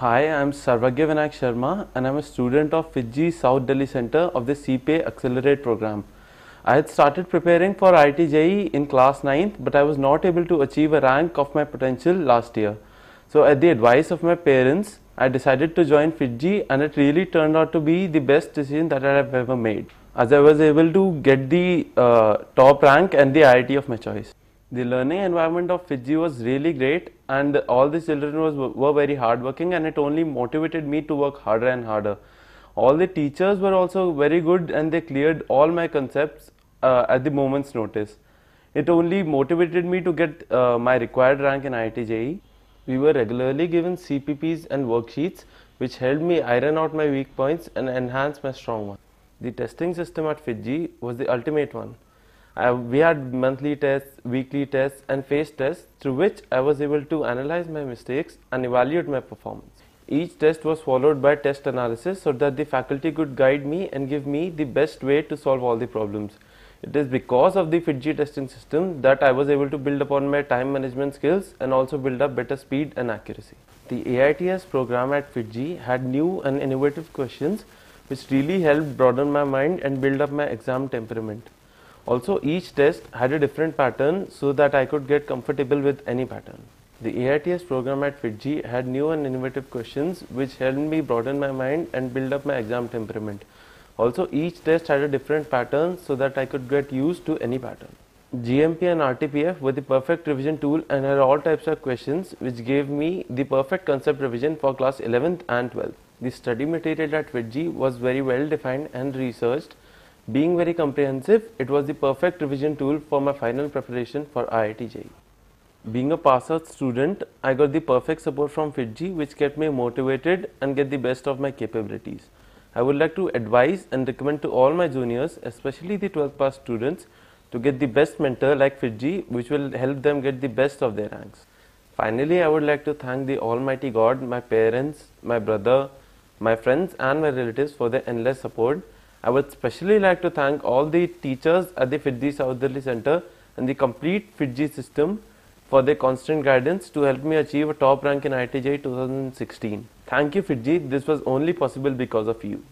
Hi, I'm Sarvagya Sharma and I'm a student of FIITJEE South Delhi Center of the CPA Accelerate program. I had started preparing for IIT in class 9th but I was not able to achieve a rank of my potential last year. So at the advice of my parents, I decided to join FIITJEE and it really turned out to be the best decision that I have ever made as I was able to get the uh, top rank and the IIT of my choice. The learning environment of FIITJEE was really great and all the children was, were very hardworking and it only motivated me to work harder and harder. All the teachers were also very good and they cleared all my concepts uh, at the moment's notice. It only motivated me to get uh, my required rank in IIT JEE. We were regularly given CPPs and worksheets which helped me iron out my weak points and enhance my strong ones. The testing system at FIITJEE was the ultimate one. I, we had monthly tests, weekly tests and phase tests through which I was able to analyze my mistakes and evaluate my performance. Each test was followed by test analysis so that the faculty could guide me and give me the best way to solve all the problems. It is because of the FIITJEE testing system that I was able to build upon my time management skills and also build up better speed and accuracy. The AITS program at FIITJEE had new and innovative questions which really helped broaden my mind and build up my exam temperament. Also each test had a different pattern so that I could get comfortable with any pattern. The AITS program at FIITJEE had new and innovative questions which helped me broaden my mind and build up my exam temperament. Also each test had a different pattern so that I could get used to any pattern. GMP and RTPF were the perfect revision tool and had all types of questions which gave me the perfect concept revision for class 11th and 12th. The study material at FIITJEE was very well defined and researched being very comprehensive, it was the perfect revision tool for my final preparation for IIT JEE. Being a pass out student, I got the perfect support from FIITJEE which kept me motivated and get the best of my capabilities. I would like to advise and recommend to all my juniors, especially the 12th pass students, to get the best mentor like FIITJEE which will help them get the best of their ranks. Finally, I would like to thank the Almighty God, my parents, my brother, my friends and my relatives for their endless support I would specially like to thank all the teachers at the FIITJEE South Delhi Center and the complete FIITJEE system for their constant guidance to help me achieve a top rank in IIT JEE 2016. Thank you FIITJEE, this was only possible because of you.